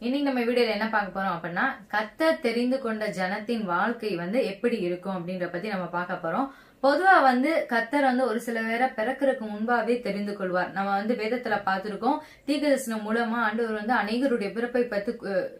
இன்னைக்கு நம்ம வீடியோல என்ன பார்க்க போறோம் அப்படின்னா கத்த தெரிந்து கொண்ட ஜனத்தின் வாழ்க்கை வந்து எப்படி இருக்கும் அப்படின்ற பத்தி நம்ம பார்க்க போறோம். பொதுவா வந்து கத்தர் வந்து ஒரு சில பேரை பிறக்கிறதுக்கு முன்பாவே தெரிந்து கொள்வார். நம்ம வந்து வேதத்துல பார்த்திருக்கோம். தீர்க்கதரிசனம் மூலமா ஆண்டவர் வந்து அநேகருடைய பிறப்பை பத்தி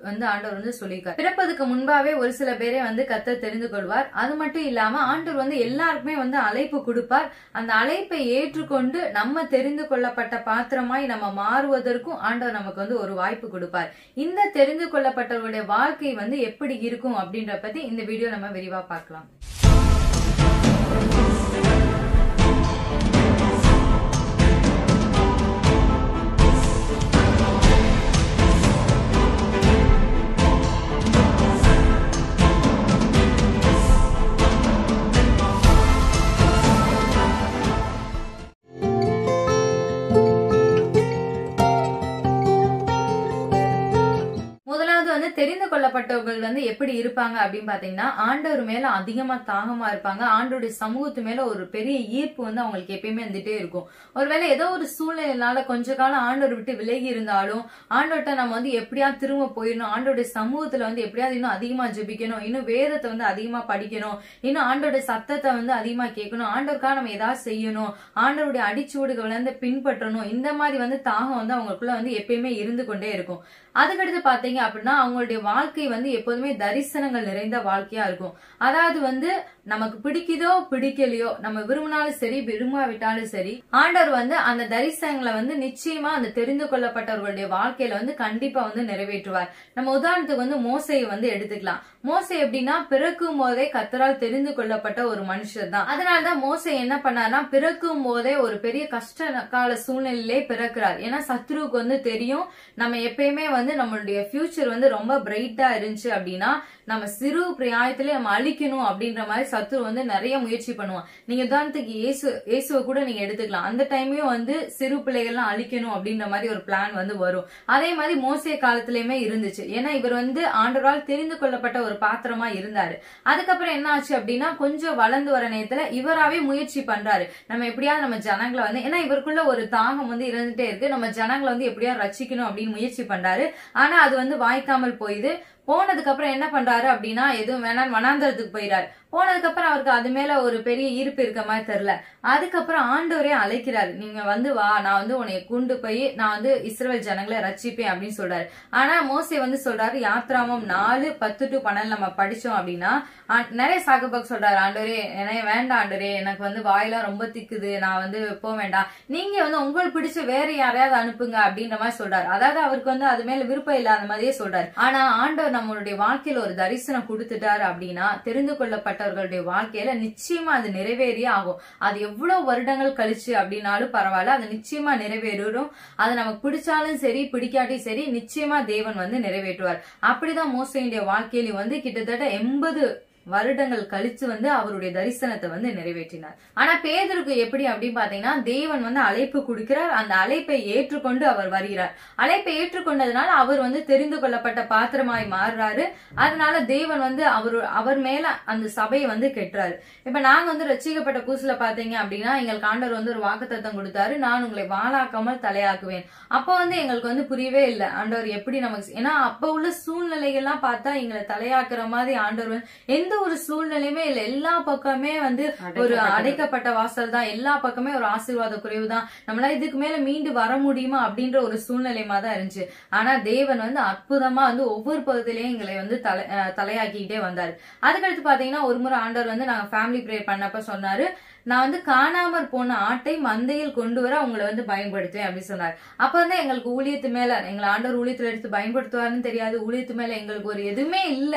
வந்து ஆண்டவர் வந்து சொல்லியிருக்கார். பிறப்பதுக்கு முன்பாவே ஒரு சில பேரை வந்து கத்தர் தெரிந்து கொள்வார். அது மட்டும் இல்லாம ஆண்டவர் வந்து எல்லாருக்குமே வந்து அழைப்பு கொடுப்பார். அந்த அழைப்பை ஏற்றுக்கொண்டு நம்ம தெரிந்து கொள்ளப்பட்ட பாத்திரமாய் நம்ம மாறுவதற்கும் ஆண்டவர் நமக்கு வந்து ஒரு வாய்ப்பு கொடுப்பார். இந்த தெரிந்து கொள்ளப்பட்டவருடைய வாழ்க்கை வந்து எப்படி இருக்கும் அப்படின்ற பத்தி இந்த வீடியோ நம்ம விரிவா பார்க்கலாம். தெரிந்து வந்து எப்படி இருப்பாங்க அப்படின்னு பாத்தீங்கன்னா ஆண்டவர் மேல அதிகமா தாகமா இருப்பாங்க. ஆண்டவருடைய சமூகத்து மேல ஒரு பெரிய ஈர்ப்பு வந்து அவங்களுக்கு எப்பயுமே வந்துட்டே இருக்கும். ஒருவேளை ஏதோ ஒரு சூழ்நிலையினால கொஞ்ச காலம் ஆண்டவர் விட்டு விலகி இருந்தாலும் ஆண்டவர்கிட்ட நம்ம வந்து எப்படியாவது திரும்ப போயிடணும் ஆண்டோடைய சமூகத்துல வந்து எப்படியாவது இன்னும் அதிகமா ஜெபிக்கணும் இன்னும் வேதத்தை வந்து அதிகமா படிக்கணும் இன்னும் ஆண்டோட சத்தத்தை வந்து அதிகமா கேட்கணும் ஆண்டோருக்காக நம்ம ஏதாவது செய்யணும் ஆண்டவருடைய அடிச்சூடுகளை வந்து பின்பற்றணும் இந்த மாதிரி வந்து தாகம் வந்து அவங்களுக்குள்ள வந்து எப்பயுமே இருந்து கொண்டே இருக்கும். அதுக்கடுத்து பாத்தீங்க அப்படின்னா அவங்களுடைய வாழ்க்கை வந்து எப்போதுமே தரிசனங்கள் நிறைந்த வாழ்க்கையா இருக்கும். அதாவது வந்து நமக்கு பிடிக்குதோ பிடிக்கலையோ நம்ம விரும்பினாலும் சரி விரும்பாவிட்டாலும் சரி ஆண்டவர் வந்து அந்த தரிசனங்களை வந்து நிச்சயமா அந்த தெரிந்து கொள்ளப்பட்டவர்களுடைய வாழ்க்கையில வந்து கண்டிப்பா வந்து நிறைவேற்றுவார். நம்ம உதாரணத்துக்கு வந்து மோசையை வந்து எடுத்துக்கலாம். மோசை எப்படின்னா பிறக்கும் போதே கத்தரால் தெரிந்து கொள்ளப்பட்ட ஒரு மனுஷர் தான். அதனாலதான் மோசை என்ன பண்ணார்னா பிறக்கும் போதே ஒரு பெரிய கஷ்ட கால சூழ்நிலையிலே பிறக்கிறார். ஏன்னா சத்ருவுக்கு வந்து தெரியும் நம்ம எப்பயுமே வந்து நம்மளுடைய ஃபியூச்சர் வந்து ரொம்ப பிரைட்டா இருந்துச்சு அப்படின்னா நம்ம சிறு பிராயத்திலே நம்ம அழிக்கணும் அப்படின்ற மாதிரி சத்துரு வந்து நிறைய முயற்சி பண்ணுவான். நீங்க உதாரணத்துக்கு இயேசு இயேசுவை கூட நீங்க எடுத்துக்கலாம். அந்த டைமையும் வந்து சிறு பிள்ளைகள்லாம் அழிக்கணும் அப்படின்ற மாதிரி ஒரு பிளான் வந்து வரும். அதே மாதிரி மோசிய காலத்திலயுமே இருந்துச்சு. ஏன்னா இவர் வந்து ஆண்டவரால் தெரிந்து கொள்ளப்பட்ட ஒரு பாத்திரமா இருந்தாரு. அதுக்கப்புறம் என்ன ஆச்சு அப்படின்னா கொஞ்சம் வளர்ந்து வர நேரத்துல இவராவே முயற்சி பண்றாரு. நம்ம எப்படியாவது நம்ம ஜனங்களை வந்து ஏன்னா இவருக்குள்ள ஒரு தாகம் வந்து இருந்துட்டே இருக்கு. நம்ம ஜனங்களை வந்து எப்படியாவது ரச்சிக்கணும் அப்படின்னு முயற்சி பண்றாரு. ஆனா அது வந்து வாய்க்காமல் போயிது. போனதுக்கு அப்புறம் என்ன பண்றாரு அப்படின்னா எதுவும் வேணாம் வனாந்தரத்துக்கு போயிறாரு. போனதுக்கு அப்புறம் அவருக்கு அது மேல ஒரு பெரிய ஈர்ப்பு இருக்க மாதிரி தெரியல. அதுக்கப்புறம் ஆண்டவரே அழைக்கிறாரு. நீங்க வந்து வா நான் வந்து உன்னை கொண்டு போய் நான் வந்து இஸ்ரேல் ஜனங்களை ரச்சிப்பேன் அப்படின்னு சொல்றாரு. ஆனா மோசே வந்து சொல்றாரு யாத்ராமம் நாலு பத்து டு பன்னெண்டு நம்ம படிச்சோம் அப்படின்னா நிறைய சாகுபாக் சொல்றாரு ஆண்டவரே எனக்கு வேண்டாம் ஆண்டவரே எனக்கு வந்து வாயெல்லாம் ரொம்ப திக்குது நான் வந்து போக வேண்டாம். நீங்க வந்து உங்களுக்கு பிடிச்ச வேற யாரையாவது அனுப்புங்க அப்படின்ற மாதிரி சொல்றாரு. அதாவது அவருக்கு வந்து அது மேல விருப்பம் இல்லாத மாதிரியே சொல்றாரு. ஆனா ஆண்டவர் நம்மளுடைய வாழ்க்கையில ஒரு தரிசனம் கொடுத்துட்டாரு அப்படின்னா தெரிந்து கொள்ளப்பட்டவர்களுடைய வாழ்க்கையில நிச்சயமா அது நிறைவேறியே ஆகும். அது எவ்வளவு வருடங்கள் கழிச்சு அப்படின்னாலும் பரவாயில்ல அது நிச்சயமா நிறைவேறும் அது நமக்கு பிடிச்சாலும் சரி பிடிக்காட்டி சரி நிச்சயமா தேவன் வந்து நிறைவேற்றுவார். அப்படிதான் மோசையுடைய வாழ்க்கையில வந்து கிட்டத்தட்ட எண்பது வருடங்கள் கழிச்சு வந்து அவருடைய தரிசனத்தை வந்து நிறைவேற்றினார். ஆனா பேதருக்கு எப்படி அப்படின்னு பாத்தீங்கன்னா தேவன் வந்து அழைப்பு கொடுக்கிறார். அந்த அழைப்பை ஏற்றுக்கொண்டு அவர் வருகிறார். அழைப்பை ஏற்றுக்கொண்டதுனால அவர் வந்து தெரிந்து கொள்ளப்பட்ட பாத்திரமாய் மாறுறாரு. அதனால தேவன் வந்து அவர் அவர் மேல அந்த சபையை வந்து கெட்டுறாரு. இப்ப நாங்க வந்து ரட்சிக்கப்பட்ட புதுசுல பாத்தீங்க அப்படின்னா எங்களுக்கு ஆண்டவர் வந்து ஒரு வாக்குத்தத்தம் கொடுத்தாரு. நான் உங்களை வாழாக்காமல் தலையாக்குவேன். அப்ப வந்து எங்களுக்கு வந்து புரியவே இல்லை. ஆண்டவர் எப்படி நமக்கு ஏன்னா அப்ப உள்ள சூழ்நிலைகள்லாம் பார்த்தா எங்களை தலையாக்குற மாதிரி ஆண்டவர் எந்த ஒரு சூழ்நிலையுமே இல்ல. எல்லா பக்கமே வந்து ஒரு அடைக்கப்பட்ட வாசல் தான். எல்லா பக்கமே ஒரு ஆசீர்வாத குறைவு தான். நம்மளால இதுக்கு மேல மீண்டு வர முடியுமா அப்படின்ற ஒரு சூழ்நிலைமா தான் இருந்துச்சு. ஆனா தேவன் வந்து அற்புதமா வந்து ஒவ்வொரு பகுதியிலையும் எங்களை வந்து தலை தலையாக்கிட்டே வந்தாரு. அதுக்கடுத்து பாத்தீங்கன்னா ஒரு முறை ஆண்டவர் வந்து நாங்க ஃபேமிலி ப்ரேயர் பண்ணப்ப சொன்னாரு நான் வந்து காணாமற் போன ஆட்டை மந்தையில் கொண்டு வர உங்களை வந்து பயன்படுத்துவேன் அப்படின்னு சொன்னார். அப்ப வந்து எங்களுக்கு ஊழியத்து மேல எங்களை ஆண்டவர் ஊழியத்துல எடுத்து பயன்படுத்துவாருன்னு தெரியாது. ஊழியத்து மேல எங்களுக்கு ஒரு எதுவுமே இல்ல.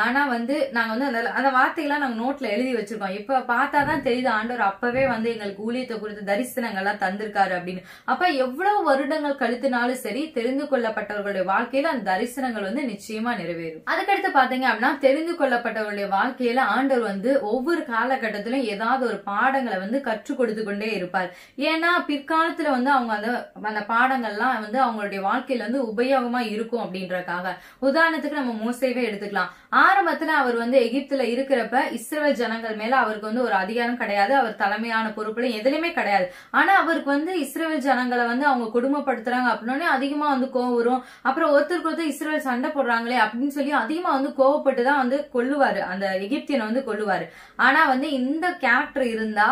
ஆனா வந்து நாங்க வந்து அந்த அந்த வார்த்தைகள்லாம் நாங்கள் நோட்ல எழுதி வச்சிருக்கோம். இப்ப பார்த்தாதான் தெரியுது ஆண்டவர் அப்பவே வந்து எங்களுக்கு ஊழியத்தை குறித்து தரிசனங்கள்லாம் தந்திருக்காரு அப்படின்னு. அப்ப எவ்வளவு வருடங்கள் கழித்துனாலும் சரி தெரிந்து கொள்ளப்பட்டவர்களுடைய வாழ்க்கையில அந்த தரிசனங்கள் வந்து நிச்சயமா நிறைவேறும். அதுக்கடுத்து பாத்தீங்க அப்படின்னா தெரிந்து கொள்ளப்பட்டவர்களுடைய வாழ்க்கையில ஆண்டவர் வந்து ஒவ்வொரு காலகட்டத்திலும் ஏதாவது ஒரு பாடங்களை வந்து கற்றுக் கொடுத்து கொண்டே இருப்பார். ஏன்னா பிற்காலத்துல வந்து அவங்க அந்த அந்த பாடங்கள்லாம் வந்து அவங்களுடைய வாழ்க்கையில வந்து உபயோகமா இருக்கும் அப்படின்றக்காக. உதாரணத்துக்கு நம்ம மோசையவே எடுத்துக்கலாம். ஆரம்பத்துல அவர் வந்து எகிப்துல இருக்கிறப்ப இஸ்ரேல் ஜனங்கள் மேல அவருக்கு வந்து ஒரு அதிகாரம் கிடையாது. அவர் தலைமையான பொறுப்புல எதுலயுமே கிடையாது. ஆனா அவருக்கு வந்து இஸ்ரேல் ஜனங்களை வந்து அவங்க குடும்பப்படுத்துறாங்க அப்படின்னே அதிகமா வந்து கோவம் வரும். அப்புறம் ஒருத்தருக்கு ஒருத்தர் இஸ்ரேல் சண்டை போடுறாங்களே அப்படின்னு சொல்லி அதிகமா வந்து கோவப்பட்டு தான் வந்து கொல்லுவாரு. அந்த எகிப்தியனை வந்து கொல்லுவாரு. ஆனா வந்து இந்த கேரக்டர் இருந்தா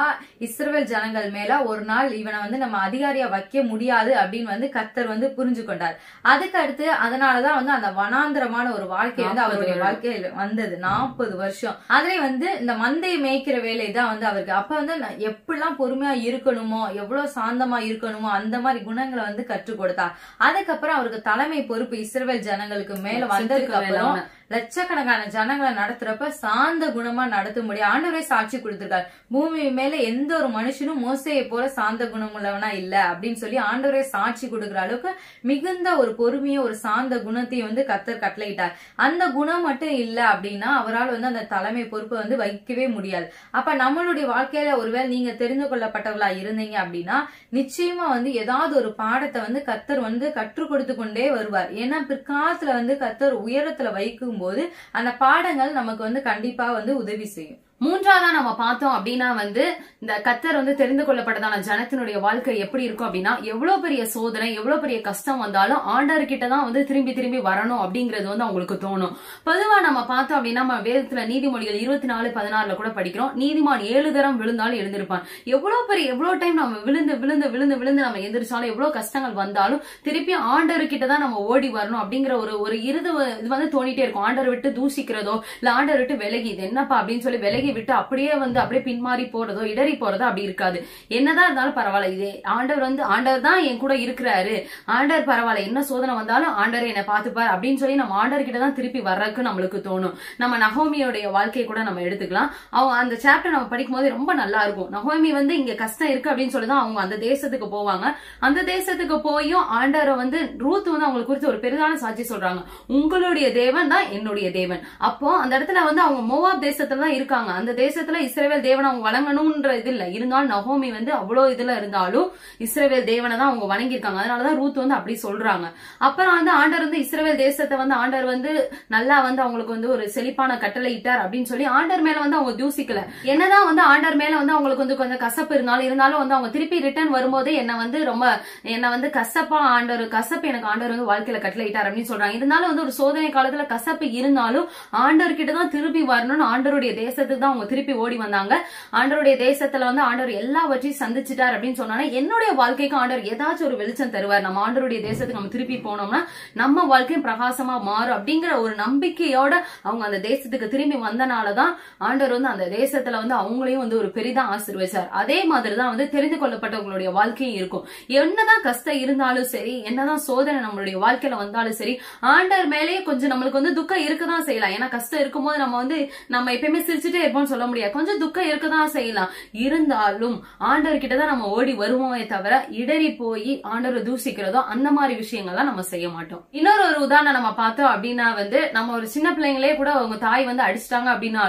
இஸ்ரேல் ஜனங்கள் மேல ஒரு நாள் இவனை வந்து நம்ம அதிகாரியா வைக்க முடியாது அப்படின்னு வந்து கர்த்தர் வந்து புரிஞ்சு கொண்டார் அதுக்கு அடுத்து அதனாலதான் வந்து அந்த வனாந்திரமான ஒரு வாழ்க்கை வந்து அவருடைய வாழ்க்கையில வந்தது. நாற்பது வருஷம். அதுல வந்து இந்த மந்தையை மேய்க்கிற வேலை தான் வந்து அவருக்கு. அப்ப வந்து எப்படிலாம் பொறுமையா இருக்கணுமோ எவ்வளவு சாந்தமா இருக்கணுமோ அந்த மாதிரி குணங்களை வந்து கற்றுக் கொடுத்தார் அதுக்கப்புறம் அவருக்கு தலைமை பொறுப்பு இஸ்ரேல் ஜனங்களுக்கு மேல வந்ததுக்கு அப்புறம் லட்சக்கணக்கான ஜனங்களை நடத்துறப்ப சாந்த குணமா நடத்தும்படி ஆண்டவரே சாட்சி கொடுத்திருக்காரு. பூமி மேல எந்த ஒரு மனுஷனும் மோசையை போல சாந்த குணம் உள்ளவனா இல்ல அப்படின்னு சொல்லி ஆண்டவரே சாட்சி கொடுக்குற அளவுக்கு மிகுந்த ஒரு பொறுமையை ஒரு சாந்த குணத்தையும் வந்து கத்தர் கட்டளையிட்டார். அந்த குணம் மட்டும் இல்ல அப்படின்னா அவரால் வந்து அந்த தலைமை பொறுப்பை வந்து வைக்கவே முடியாது. அப்ப நம்மளுடைய வாழ்க்கையில ஒருவேளை நீங்க தெரிந்து கொள்ளப்பட்டவர்களா இருந்தீங்க அப்படின்னா நிச்சயமா வந்து ஏதாவது ஒரு பாடத்தை வந்து கத்தர் வந்து கற்றுக் கொடுத்து கொண்டே வருவார். ஏன்னா பிற்காலத்துல வந்து கத்தர் உயரத்துல வைக்கும் போது அந்த பாடங்கள் நமக்கு வந்து கண்டிப்பா வந்து உதவி செய்யும். மூன்றாவதா நம்ம பார்த்தோம் அப்படின்னா வந்து இந்த கத்தர் வந்து தெரிந்து கொள்ளப்பட்டதான ஜனத்தினுடைய வாழ்க்கை எப்படி இருக்கும் அப்படின்னா எவ்வளவு பெரிய சோதனை எவ்வளவு பெரிய கஷ்டம் வந்தாலும் ஆண்டவர்கிட்ட தான் வந்து திரும்பி திரும்பி வரணும் அப்படிங்கிறது வந்து அவங்களுக்கு தோணும். பொதுவா நம்ம பார்த்தோம் அப்படின்னா நம்ம வேதத்துல நீதிமொழிகள் இருபத்தி நாலு பதினாறுல கூட படிக்கிறோம். நீதிமான் ஏழு தரம் விழுந்தாலும் எழுந்திருப்பான். எவ்வளவு பெரிய எவ்வளவு டைம் நம்ம விழுந்து விழுந்து விழுந்து விழுந்து நம்ம எந்திரிச்சாலும் எவ்வளவு கஷ்டங்கள் வந்தாலும் திருப்பி ஆண்டவர்கிட்ட தான் நம்ம ஓடி வரணும் அப்படிங்கிற ஒரு ஒரு இருது இது வந்து தோணிட்டே இருக்கும். ஆண்டவர் விட்டு தூசிக்கிறதோ இல்ல ஆண்டவர் விட்டு விலகி இது என்னப்பா அப்படின்னு சொல்லி விலகி விட்டு அப்படியே வந்து அப்படியே பின்மாறி போறதோ இடறி போறதோ அப்படி இருக்காது. என்னதான் இருந்தாலும் பரவாயில்ல. இது ஆண்டவர் வந்து ஆண்டவர் தான் என் கூட இருக்கிறாரு. ஆண்டவர் பரவாயில்ல. என்ன சோதனை வந்தாலும் ஆண்டவர் என்னை பார்த்துப்பார் அப்படின்னு சொல்லி நம்ம ஆண்டவர் கிட்ட தான் திருப்பி வர்றதுக்கு நம்மளுக்கு தோணும். நம்ம நகோமியோடைய வாழ்க்கையை கூட நம்ம எடுத்துக்கலாம். அவங்க அந்த சாப்டர் நம்ம படிக்கும் போது ரொம்ப நல்லா இருக்கும். நகோமி வந்து இங்க கஷ்டம் இருக்கு அப்படின்னு சொல்லி தான் அவங்க அந்த தேசத்துக்கு போவாங்க. அந்த தேசத்துக்கு போயும் ஆண்டவரை வந்து ரூத் வந்து அவங்களுக்கு குறித்து ஒரு பெரிதான சாட்சி சொல்றாங்க. உங்களுடைய தேவன் தான் என்னுடைய தேவன். அப்போ அந்த இடத்துல வந்து அவங்க மோவாப் தேசத்துல தான் இருக்காங்க. அந்த தேசத்துல இஸ்ரேவேல் தேவனை அவங்க வணங்கணும்ன்ற இது இல்ல இருந்தாலும் நகோமி வந்து அவ்வளவு இதுல இருந்தாலும் இஸ்ரேவேல் தேவனை தான் அவங்க வணங்கியிருக்காங்க. அதனாலதான் ரூத் வந்து அப்படி சொல்றாங்க. அப்புறம் வந்து ஆண்டர் வந்து இஸ்ரேவேல் தேசத்தை வந்து ஆண்டர் வந்து நல்லா வந்து அவங்களுக்கு வந்து ஒரு செழிப்பான கட்டளை இட்டார் அப்படின்னு சொல்லி ஆண்டர் மேல வந்து அவங்க தூசிக்கல. என்னதான் வந்து ஆண்டர் மேல வந்து அவங்களுக்கு வந்து கொஞ்சம் கசப்பு இருந்தாலும் இருந்தாலும் வந்து அவங்க திருப்பி ரிட்டர்ன் வரும்போதே என்ன வந்து ரொம்ப என்ன வந்து கசப்பா ஆண்டர் கசப்பு எனக்கு ஆண்டர் வந்து வாழ்க்கையில கட்டளை இட்டார் அப்படின்னு சொல்றாங்க. இருந்தாலும் வந்து ஒரு சோதனை காலத்துல கசப்பு இருந்தாலும் ஆண்டவர் கிட்ட தான் திருப்பி வரணும்னு ஆண்டருடைய தேசத்துக்கு தான் அவங்க திருப்பி ஓடி வந்தாங்க. ஆண்டருடைய தேசத்துல வந்து ஆண்டவர் எல்லாவற்றையும் சந்திச்சிட்டார் அப்படின்னு சொன்னாங்க என்னுடைய வாழ்க்கைக்கு ஆண்டவர் ஏதாச்சும் ஒரு வெளிச்சம் தருவார். நம்ம ஆண்டருடைய தேசத்துக்கு நம்ம திருப்பி போனோம்னா நம்ம வாழ்க்கையும் பிரகாசமா மாறும் அப்படிங்கிற ஒரு நம்பிக்கையோட அவங்க அந்த தேசத்துக்கு திரும்பி வந்தனாலதான் ஆண்டவர் வந்து அந்த தேசத்துல வந்து அவங்களையும் வந்து ஒரு பெரிதா ஆசிர்வச்சார். அதே மாதிரிதான் வந்து தெரிந்து கொள்ளப்பட்டவங்களுடைய வாழ்க்கையும் இருக்கும். என்னதான் கஷ்டம் இருந்தாலும் சரி என்னதான் சோதனை நம்மளுடைய வாழ்க்கையில வந்தாலும் சரி ஆண்டவர் மேலேயே கொஞ்சம் நம்மளுக்கு வந்து துக்கம் இருக்கதான் செய்யலாம். ஏன்னா கஷ்டம் இருக்கும்போது நம்ம வந்து நம்ம எப்பயுமே சிரிச்சுட்டே இருப்போம்னு சொல்ல முடியாது. கொஞ்சம் துக்கம் இருக்கதான் செய்யலாம். இருந்தாலும் ஆண்டவர்கிட்ட தான் நம்ம ஓடி வருவோமே தவிர இடறி போய் ஆண்டவரை தூசிக்கிறதோ அந்த மாதிரி விஷயங்கள்லாம் நம்ம செய்ய மாட்டோம். இன்னொரு ஒரு உதாரணம் நம்ம பார்த்தோம் அப்படின்னா வந்து நம்ம ஒரு சின்ன பிள்ளைங்களே கூட அவங்க தாய் வந்து அடிச்சிட்டாங்க அப்படின்னா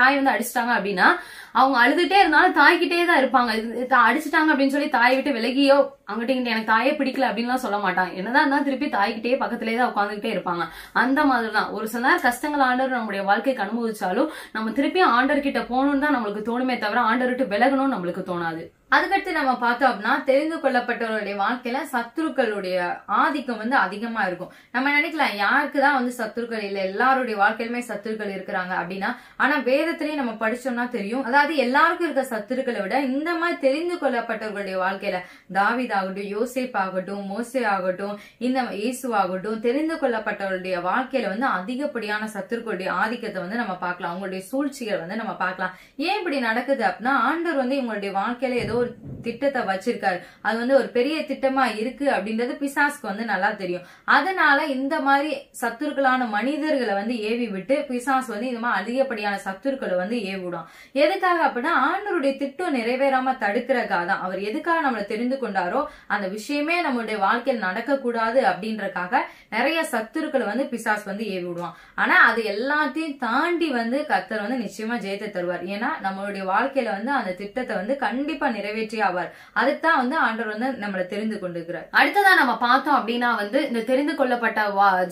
தாய் வந்து அடிச்சிட்டாங்க அப்படின்னா அவங்க அழுதுட்டே இருந்தாலும் தாய்கிட்டே தான் இருப்பாங்க. இது- அடிச்சிட்டாங்க அப்படின்னு சொல்லி தாயை விட்டு விலகியோ அங்கிட்ட இங்கிட்ட எனக்கு தாயே பிடிக்கல அப்படின்லாம் சொல்ல மாட்டாங்க. என்னதான் இருந்தாலும் திருப்பி தாய்கிட்டே பக்கத்திலே தான் உட்காந்துக்கிட்டே இருப்பாங்க. அந்த மாதிரி தான். ஒரு சில நேரம் கஷ்டங்கள் ஆண்டவர் நம்முடைய வாழ்க்கைக்கு அனுபவிச்சாலும் நம்ம திருப்பியும் ஆண்டர்கிட்ட போகணும்னு தான் நம்மளுக்கு தோணுமே தவிர ஆண்டர் விட்டு விலகணும்னு நம்மளுக்கு தோணாது. அதுக்கடுத்து நம்ம பார்த்தோம் அப்படின்னா தெரிந்து கொள்ளப்பட்டவருடைய வாழ்க்கையில சத்துருக்களுடைய ஆதிக்கம் வந்து அதிகமா இருக்கும். நம்ம நினைக்கலாம் யாருக்கு தான் வந்து சத்துருக்கள் இல்லை? எல்லாருடைய வாழ்க்கையிலுமே சத்துருக்கள் இருக்கிறாங்க அப்படின்னா ஆனா வேதத்திலேயே நம்ம படிச்சோம்னா தெரியும். அதாவது எல்லாருக்கும் இருக்க சத்துருக்களை விட இந்த மாதிரி தெரிந்து கொள்ளப்பட்டவர்களுடைய வாழ்க்கையில தாவிதாகட்டும் ஆகட்டும் யோசேப் ஆகட்டும் மோசே ஆகட்டும் இந்த இயேசு ஆகட்டும் தெரிந்து கொள்ளப்பட்டவருடைய வாழ்க்கையில வந்து அதிகப்படியான சத்துருக்களுடைய ஆதிக்கத்தை வந்து நம்ம பார்க்கலாம். அவங்களுடைய சூழ்ச்சிகள் வந்து நம்ம பார்க்கலாம். ஏன் இப்படி நடக்குது அப்படின்னா ஆண்டவர் வந்து இவங்களுடைய வாழ்க்கையில ஏதோ ஒரு திட்டத்தை வச்சிருக்காரு. அது வந்து ஒரு பெரிய திட்டமா இருக்கு அப்படின்றது பிசாஸ்க்கு வந்து நல்லா தெரியும். அதனால இந்த மாதிரி சத்துருக்களான மனிதர்களை வந்து ஏவி விட்டு பிசாஸ் வந்து இது மாதிரி அதிகப்படியான சத்துருக்களை வந்து ஏவிடும். எதுக்காக அப்படின்னா ஆண்டவருடைய திட்டம் நிறைவேறாம தடுக்கிறக்காக தான். அவர் எதுக்காக நம்மளை தெரிந்து கொண்டாரோ அந்த விஷயமே நம்மளுடைய வாழ்க்கையில் நடக்கக்கூடாது அப்படின்றக்காக நிறைய சத்துருக்களை வந்து பிசாஸ் வந்து ஏவி விடுவான். ஆனா அது எல்லாத்தையும் தாண்டி வந்து கத்தர் வந்து நிச்சயமா ஜெயத்தை தருவார். ஏன்னா நம்மளுடைய வாழ்க்கையில வந்து அந்த திட்டத்தை வந்து கண்டிப்பா நிறைவேற்றியா ஆவார் அதுதான் வந்து ஆண்டவர் வந்து நம்மளை தெரிந்து கொண்டிருக்கிறார். அடுத்ததா நம்ம பார்த்தோம் அப்படின்னா வந்து இந்த தெரிந்து கொள்ளப்பட்ட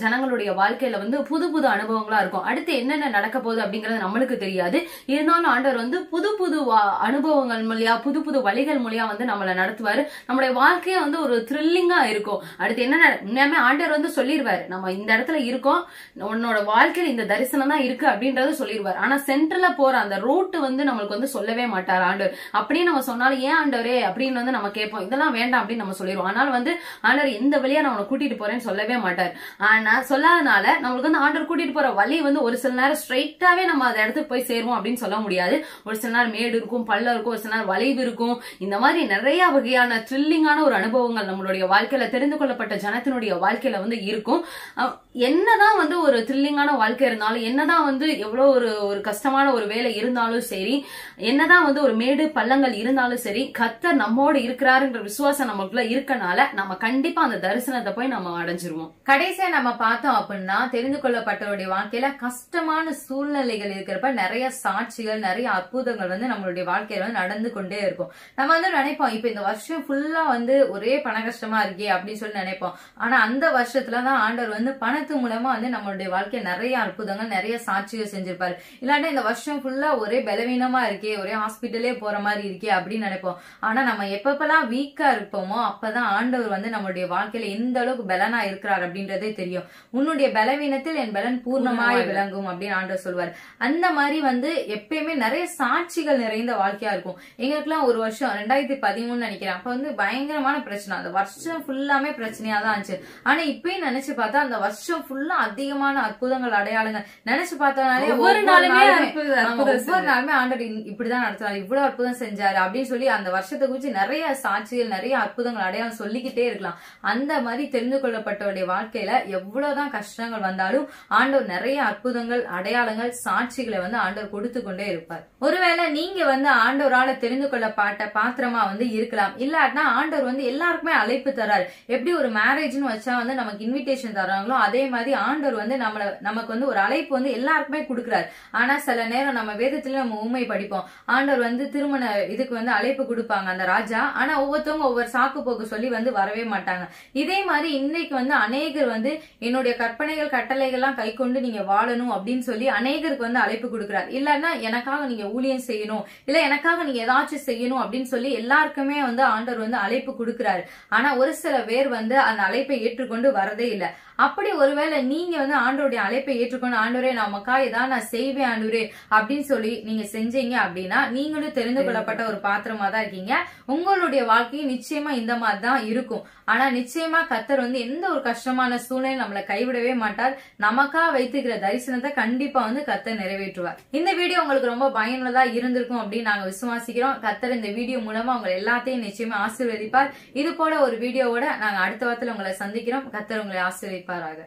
ஜனங்களுடைய வாழ்க்கையில வந்து புது புது அனுபவங்களா இருக்கும். அடுத்து என்னென்ன நடக்க போகுது அப்படிங்கறது நம்மளுக்கு தெரியாது. இருந்தாலும் ஆண்டவர் வந்து புது புது அனுபவங்கள் மூலியா புது புது வழிகள் மூலியா வந்து நம்மள நடத்துவாரு. நம்மளுடைய வாழ்க்கையே வந்து ஒரு த்ரில்லிங்கா இருக்கும். அடுத்து என்ன உண்மையாமே ஆண்டவர் வந்து சொல்லிடுவாரு. நம்ம இந்த இடத்துல இருக்கோம். உன்னோட வாழ்க்கையில இந்த தரிசனம் தான் இருக்கு அப்படின்றத சொல்லிடுவார். ஆனா சென்ட்ரல போற அந்த ரூட் வந்து நம்மளுக்கு வந்து சொல்லவே மாட்டார் ஆண்டவர். அப்படியே நம்ம சொன்னாலும் ஏன் ஆண்டவர் அப்படின்னு வந்து நம்ம கேட்போம். இதெல்லாம் வேண்டாம் அப்படின்னு நம்ம சொல்லிடுவோம். ஆனால் வந்து ஆண்டவர் எந்த வழியா நான் உன்னை கூட்டிட்டு போறேன்னு சொல்லவே மாட்டார். ஆனா சொல்லாதனால நம்மளுக்கு வந்து ஆண்டவர் கூட்டிட்டு போற வழி வந்து ஒரு சில நேரம் ஸ்ட்ரைட்டாவே நம்ம அந்த இடத்துக்கு போய் சேருவோம் அப்படின்னு சொல்ல முடியாது. ஒரு சில நேரம் மேடு இருக்கும் பள்ளம் இருக்கும் ஒரு சில நேரம் வளைவு இருக்கும். இந்த மாதிரி நிறைய வகையான த்ரில்லிங்கான ஒரு அனுபவங்கள் நம்மளுடைய வாழ்க்கையில தெரிந்து கொள்ளப்பட்ட ஜனத்தினுடைய வாழ்க்கையில வந்து இருக்கும். என்னதான் வந்து ஒரு த்ரில்லிங்கான வாழ்க்கை இருந்தாலும் என்னதான் வந்து எவ்வளவு ஒரு ஒரு கஷ்டமான ஒரு வேலை இருந்தாலும் சரி என்னதான் வந்து ஒரு மேடு பள்ளங்கள் இருந்தாலும் சரி கத் கத்தர் நம்மோட இருக்கிறாருன்ற விசுவாசம் நமக்குள்ள இருக்கனால நம்ம கண்டிப்பா அந்த தரிசனத்தை போய் நம்ம அடைஞ்சிருவோம். கடைசியா நம்ம பார்த்தோம் அப்படின்னா தெரிந்து கொள்ளப்பட்டவருடைய வாழ்க்கையில கஷ்டமான சூழ்நிலைகள் இருக்கிறப்ப நிறைய சாட்சிகள் நிறைய அற்புதங்கள் வந்து நம்மளுடைய வாழ்க்கையில வந்து நடந்து கொண்டே இருக்கும். நம்ம வந்து நினைப்போம் இப்ப இந்த வருஷம் ஃபுல்லா வந்து ஒரே பண கஷ்டமா இருக்கே அப்படின்னு சொல்லி நினைப்போம். ஆனா அந்த வருஷத்துலதான் ஆண்டவர் வந்து பணத்து மூலமா வந்து நம்மளுடைய வாழ்க்கையை நிறைய அற்புதங்கள் நிறைய சாட்சிகள் செஞ்சிருப்பாரு. இல்லாட்டா இந்த வருஷம் ஃபுல்லா ஒரே பலவீனமா இருக்கே ஒரே ஹாஸ்பிட்டலே போற மாதிரி இருக்கே அப்படின்னு நினைப்போம். ஆனா நம்ம எப்பப்பெல்லாம் வீக்கா இருப்போமோ அப்பதான் ஆண்டவர் வந்து நம்மளுடைய வாழ்க்கையில எந்த அளவுக்கு பலனா இருக்கிறார் அப்படின்றதே தெரியும். உன்னுடைய பலவீனத்தில் என் பலன் பூர்ணமாய் விளங்கும் அப்படின்னு ஆண்டவர் சொல்வார். அந்த மாதிரி வந்து எப்பயுமே நிறைய சாட்சிகள் நிறைந்த வாழ்க்கையா இருக்கும். எங்களுக்குலாம் ஒரு வருஷம் ரெண்டாயிரத்தி பதிமூணு நினைக்கிறேன். அப்ப வந்து பயங்கரமான பிரச்சனை. அந்த வருஷம் ஃபுல்லாமே பிரச்சனையா தான் இருந்துச்சு. ஆனா இப்பயும் நினைச்சு பார்த்தா அந்த வருஷம் ஃபுல்லா அதிகமான அற்புதங்கள் அடையாளங்கள் நினைச்சு பார்த்தாலே ஒவ்வொரு நாளுமே ஒவ்வொரு நாளுமே ஆண்டவர் இப்படிதான் நடத்துறாரு இவ்வளவு அற்புதம் செஞ்சாரு அப்படின்னு சொல்லி அந்த வருஷத்தை குறிச்சு நிறைய சாட்சிகள் நிறைய அற்புதங்கள் அடையாளம் சொல்லிக்கிட்டே இருக்கலாம். அந்த மாதிரி தெரிந்து கொள்ளப்பட்டவருடைய வாழ்க்கையில எவ்வளவுதான் கஷ்டங்கள் வந்தாலும் ஆண்டவர் நிறைய அற்புதங்கள் அடையாளங்கள் சாட்சிகளை வந்து ஆண்டவர் கொடுத்து கொண்டே இருப்பார். ஒருவேளை நீங்க வந்து ஆண்டவரால தெரிந்து கொள்ளப்பட்ட பாத்திரமா வந்து இருக்கலாம். இல்லாட்டினா ஆண்டவர் வந்து எல்லாருக்குமே அழைப்பு தராரு. எப்படி ஒரு மேரேஜ்னு வச்சா வந்து நமக்கு இன்விடேஷன் தராங்களோ அதே மாதிரி ஆண்டவர் வந்து நம்மள நமக்கு வந்து ஒரு அழைப்பு வந்து எல்லாருக்குமே கொடுக்குறாரு. ஆனா சில நேரம் நம்ம வேதத்துல நம்ம உண்மை படிப்போம். ஆண்டவர் வந்து திருமண இதுக்கு வந்து அழைப்பு கொடுப்பாங்க. அந்த ராஜா. ஆனா ஒவ்வொருத்தவங்க ஒவ்வொரு சாக்கு போக்கு சொல்லி வந்து வரவே மாட்டாங்க. இதே மாதிரி இன்னைக்கு வந்து அநேகர் வந்து என்னுடைய கற்பனைகள் கட்டளைகள்லாம் கை கொண்டு நீங்க வாழணும் அப்படின்னு சொல்லி அநேகருக்கு வந்து அழைப்பு கொடுக்குறாரு. இல்லன்னா எனக்காக நீங்க ஊழியம் செய்யணும். இல்ல எனக்காக நீங்க ஏதாச்சும் செய்யணும் அப்படின்னு சொல்லி எல்லாருக்குமே வந்து ஆண்டவர் வந்து அழைப்பு கொடுக்குறாரு. ஆனா ஒரு சில பேர் வந்து அந்த அழைப்பை ஏற்றுக்கொண்டு வரதே இல்ல. அப்படி ஒருவேளை நீங்க வந்து ஆண்டவருடைய அழைப்பை ஏற்றுக்கொண்டு ஆண்டோரே நமக்கா ஏதாவது நான் செய்வேன் ஆண்டோரே அப்படின்னு சொல்லி நீங்க செஞ்சீங்க அப்படின்னா நீங்களும் தெரிந்து கொள்ளப்பட்ட ஒரு பாத்திரமா தான் இருக்கீங்க. உங்களுடைய வாழ்க்கையும் நிச்சயமா இந்த மாதிரி தான் இருக்கும். ஆனா நிச்சயமா கத்தர் வந்து எந்த ஒரு கஷ்டமான சூழ்நிலை நம்மளை கைவிடவே மாட்டார். நமக்கா வைத்துக்கிற தரிசனத்தை கண்டிப்பா வந்து கத்தர் நிறைவேற்றுவார். இந்த வீடியோ உங்களுக்கு ரொம்ப பயனுள்ளதா இருந்திருக்கும் அப்படின்னு நாங்க விசுவாசிக்கிறோம். கத்தர் இந்த வீடியோ மூலமா உங்களை எல்லாத்தையும் நிச்சயமா ஆசீர்வதிப்பார். இது போல ஒரு வீடியோவோட நாங்க அடுத்த வாரத்தில் உங்களை சந்திக்கிறோம். கத்தர் உங்களை ஆசீர்வதிப்பாராக.